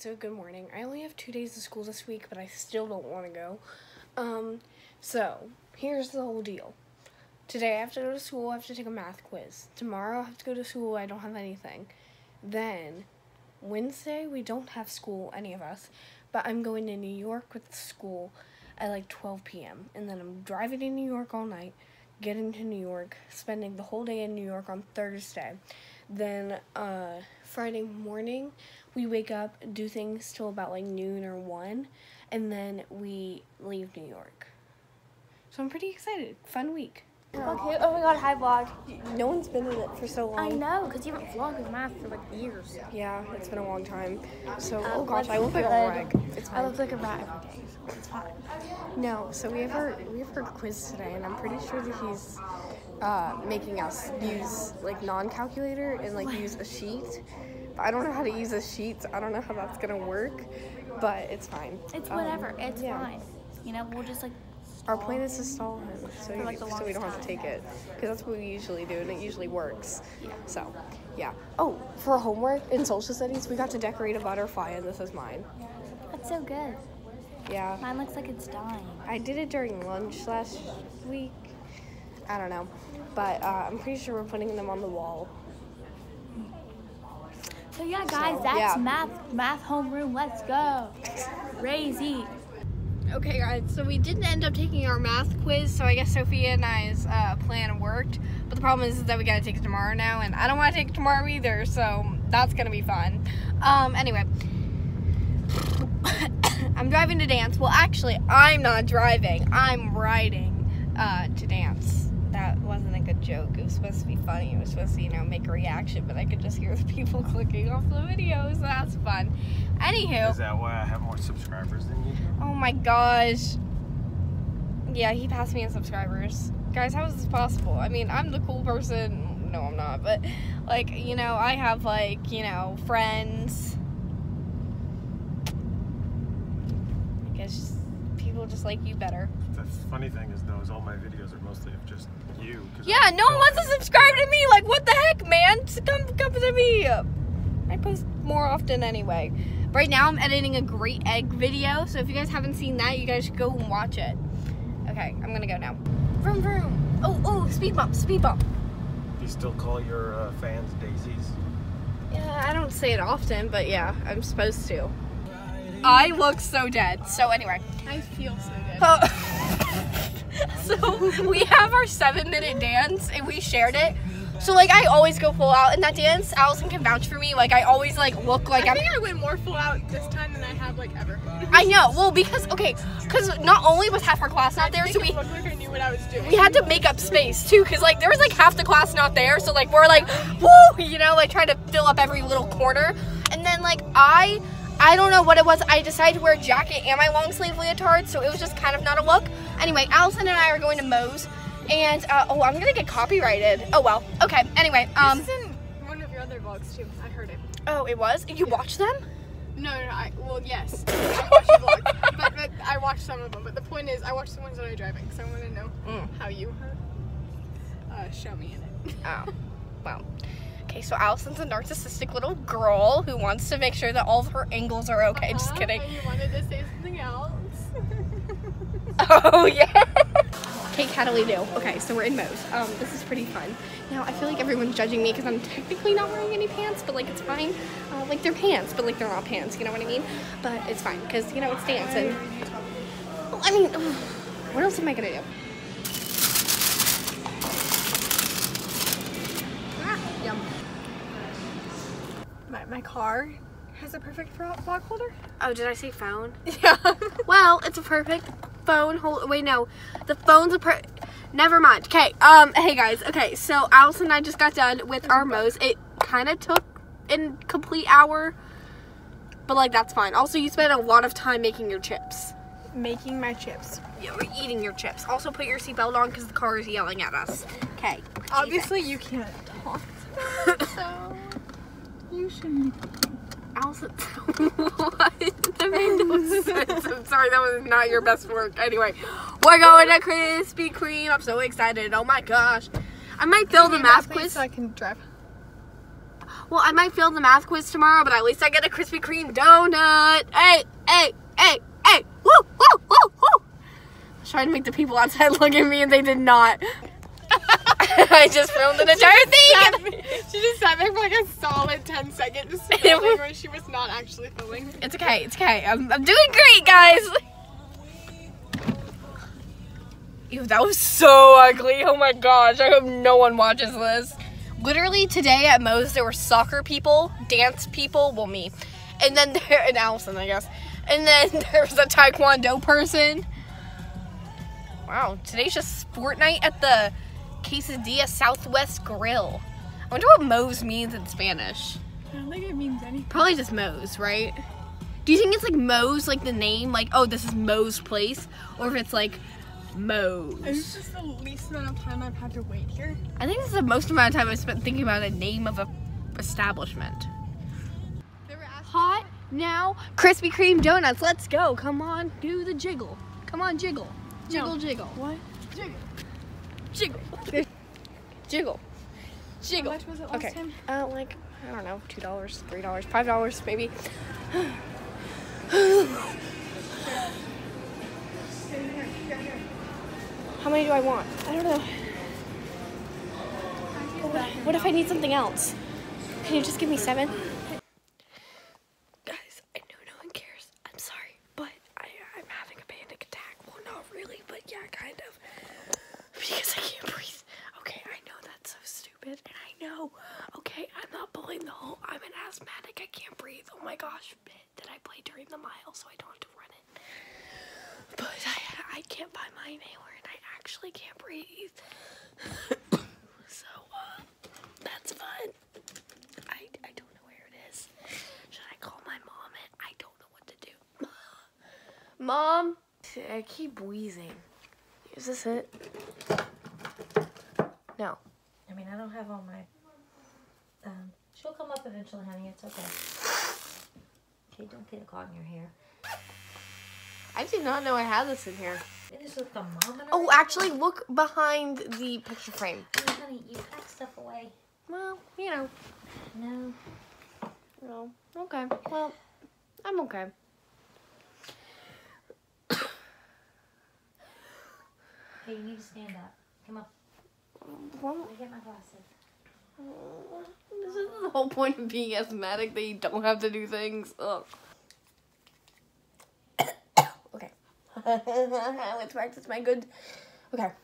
so good morning. I only have two days of school this week, but I still don't want to go. Um, so here's the whole deal. Today I have to go to school. I have to take a math quiz. Tomorrow I have to go to school. I don't have anything. Then Wednesday we don't have school, any of us. But I'm going to New York with school at like 12 p.m. And then I'm driving to New York all night, getting to New York, spending the whole day in New York on Thursday. Then uh, Friday morning, we wake up, do things till about like noon or 1, and then we leave New York. So I'm pretty excited. Fun week. Okay, oh my god, hi vlog. No one's been in it for so long. I know, because you haven't vlogged with math for like years. Yeah, it's been a long time. So, Uh, oh gosh, I look like a. It's I look like a rat every day, it's fine. No, so we have our we have our quiz today, and I'm pretty sure that he's uh, making us use like non-calculator and like use a sheet. But I don't know how to use a sheet. So I don't know how that's gonna work, but it's fine. It's Um, whatever, it's yeah. fine. You know, we'll just like. Our plan is to stall him, so, like, so we don't have to take it, because that's what we usually do, and it usually works. Yeah. So, yeah. Oh, for homework in social studies, we got to decorate a butterfly, and this is mine. That's so good. Yeah. Mine looks like it's dying. I did it during lunch last week. I don't know. But uh, I'm pretty sure we're putting them on the wall. So yeah, guys, So, that's yeah. math math homeroom. Let's go. Crazy. Okay, guys, so we didn't end up taking our math quiz, so I guess Sophia and I's uh, plan worked. But the problem is, is that we gotta take it tomorrow now, and I don't wanna take it tomorrow either, so that's gonna be fun. Um, anyway. I'm driving to dance. Well, actually, I'm not driving. I'm riding uh, to dance. That wasn't a good joke. It was supposed to be funny. It was supposed to, you know, make a reaction, but I could just hear the people clicking off the video, so that's fun. Anywho. Is that why I have more subscribers than you? Oh my gosh. Yeah, he passed me in subscribers. Guys, how is this possible? I mean, I'm the cool person. No, I'm not. But, like, you know, I have, like, you know, friends. I guess people just like you better. The funny thing is, though, is all my videos are mostly of just you. Yeah, I no one wants to subscribe to me. Like, what the heck, man? Just Come, come to me. I post more often anyway. Right now, I'm editing a great egg video. So if you guys haven't seen that, you guys should go and watch it. Okay, I'm gonna go now. Vroom vroom. Oh, oh, speed bump, speed bump. Do you still call your uh, fans daisies? Yeah, I don't say it often, but yeah, I'm supposed to. I look so dead. So anyway. I feel so good. Oh. so we have our seven minute dance and we shared it. So like I always go full out in that dance. Allison can vouch for me. Like I always like look like I I'm. think I went more full out this time than I have like ever. I know. Well, because okay, because not only was half our class not there, so we like I knew what I was doing. we had to make up space too. Cause like there was like half the class not there, so like we're like woo, you know, like trying to fill up every little corner. And then like I. I don't know what it was. I decided to wear a jacket and my long sleeve leotard, so it was just kind of not a look. Anyway, Allison and I are going to Moe's, and uh, oh, I'm gonna get copyrighted. Oh well. Okay. Anyway, um, this is in one of your other vlogs too. I heard it. oh, it was. You watched them? No, no, no I, well, yes. I watched your vlog, but, but I watched some of them. But the point is, I watched the ones that I'm driving, so I want to know Mm. how you uh, show me in it. Oh, well. Okay, so Allison's a narcissistic little girl who wants to make sure that all of her angles are okay. Just Uh-huh, kidding. You wanted to say something else. Oh yeah. Okay, how do we do? Okay, so we're in Moe's. Um, this is pretty fun. Now I feel like everyone's judging me because I'm technically not wearing any pants, but like it's fine. Uh, like they're pants, but like they're not pants. You know what I mean? But it's fine because you know it's dance and. Well, I mean, what else am I gonna do? My, my car has a perfect vlog holder. Oh, did I say phone? Yeah. Well, it's a perfect phone hold. Wait, no, the phone's a per. Never mind. Okay. Um. Hey guys. Okay. So Allison and I just got done with our Moe's. It kind of took a complete hour, but like that's fine. Also, you spent a lot of time making your chips. Making my chips. Yeah, we're eating your chips. Also, put your seatbelt on because the car is yelling at us. Okay. Obviously, you can't talk. so you shouldn't. Allison, what? That made no sense. I'm sorry, that was not your best work. Anyway, we're going to Krispy Kreme. I'm so excited. Oh my gosh. I might fail the math quiz. so I can drive. Well, I might fail the math quiz tomorrow, but at least I get a Krispy Kreme donut. Hey, hey, hey, hey. Woo, woo, woo, woo. I was trying to make the people outside look at me and they did not. I just filmed an entire thing. she just sat there for like a solid 10 seconds filming when she was not actually filming. It's okay. It's okay. I'm, I'm doing great, guys. Ew, that was so ugly. Oh my gosh. I hope no one watches this. Literally today at Moe's, there were soccer people, dance people, well, me. And then there, and Allison, I guess. And then there was a taekwondo person. Wow, today's just sport night at the Quesadilla Southwest Grill. I wonder what Moe's means in Spanish. I don't think it means anything. Probably just Moe's, right? Do you think it's like Moe's, like the name, like oh this is Moe's place, or if it's like Moe's? It's just the least amount of time I've had to wait here. I think this is the most amount of time I've spent thinking about a name of a establishment. They were asking Hot now, Krispy Kreme donuts. Let's go. Come on, do the jiggle. Come on, jiggle, jiggle, jiggle, what? Jiggle. Jiggle, jiggle, jiggle. How much was it last Okay. time? Uh, like I don't know, two dollars, three dollars, five dollars, maybe. How many do I want? I don't know. What, what if I need something else? Can you just give me seven? Guys, I know no one cares. I'm sorry, but I, I'm having a panic attack. Well, not really, but yeah, kind of. Because I can't breathe. Okay, I know that's so stupid, and I know. Okay, I'm not pulling the whole. I'm an asthmatic. I can't breathe. Oh my gosh, bit that I play during the mile, so I don't have to run it. But I, I can't buy my inhaler, and I actually can't breathe. so, uh, that's fun. I, I don't know where it is. Should I call my mom? And I don't know what to do. Mom, I keep wheezing. Is this it? No. I mean, I don't have all my. Um, she'll come up eventually, honey. It's okay. Okay, don't get it caught in your hair. I did not know I had this in here. It is a thermometer. Oh, actually, look behind the picture frame. Honey, you pack stuff away. Well, you know. No. No. Okay. Well, I'm okay. hey, you need to stand up. Come on. Let me get my glasses. this is the whole point of being asthmatic that you don't have to do things. Ugh. okay. Let's practice my good. Okay.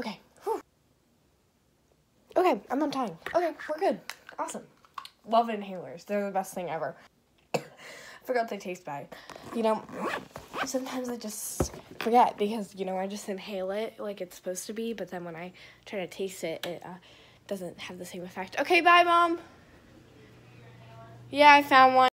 Okay. Okay, I'm time. Okay, we're good. Awesome. Love inhalers. They're the best thing ever. I forgot they taste bad. You know, sometimes I just forget because, you know, I just inhale it like it's supposed to be, but then when I try to taste it, it uh, doesn't have the same effect. Okay, bye, Mom. Yeah, I found one.